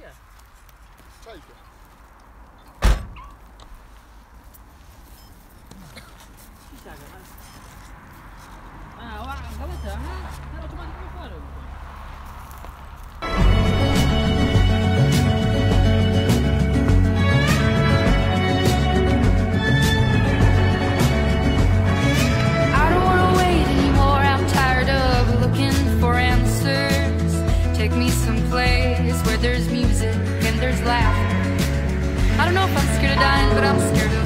Yeah. Take it. Ah, orang. Take me someplace where there's music. I don't know if I'm scared of dying, but I'm scared of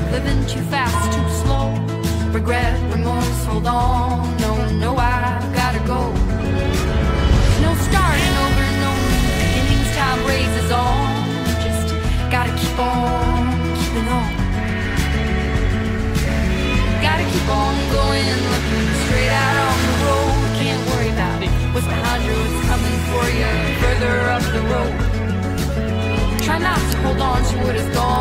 what it's going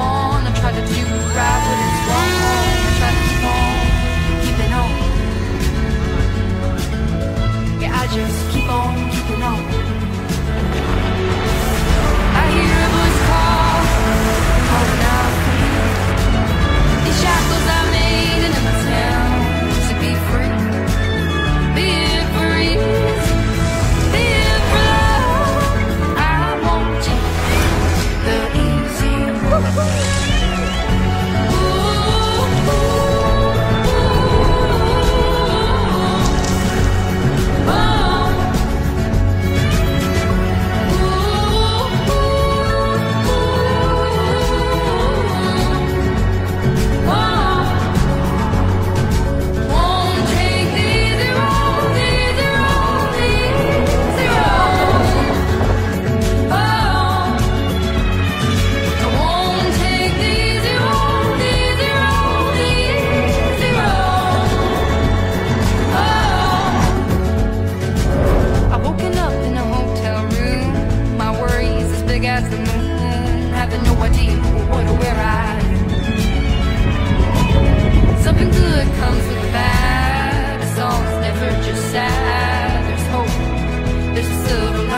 silver